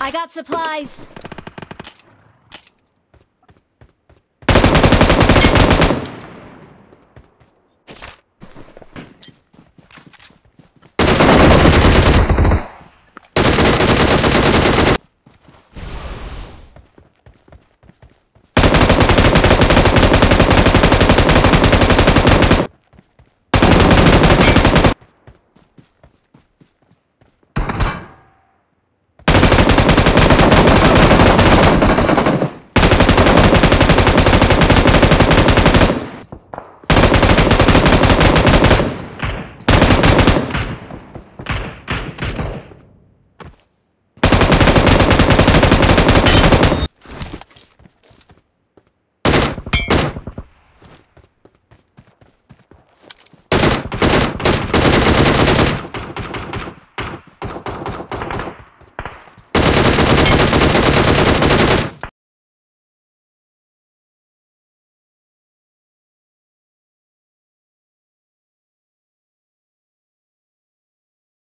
I got supplies.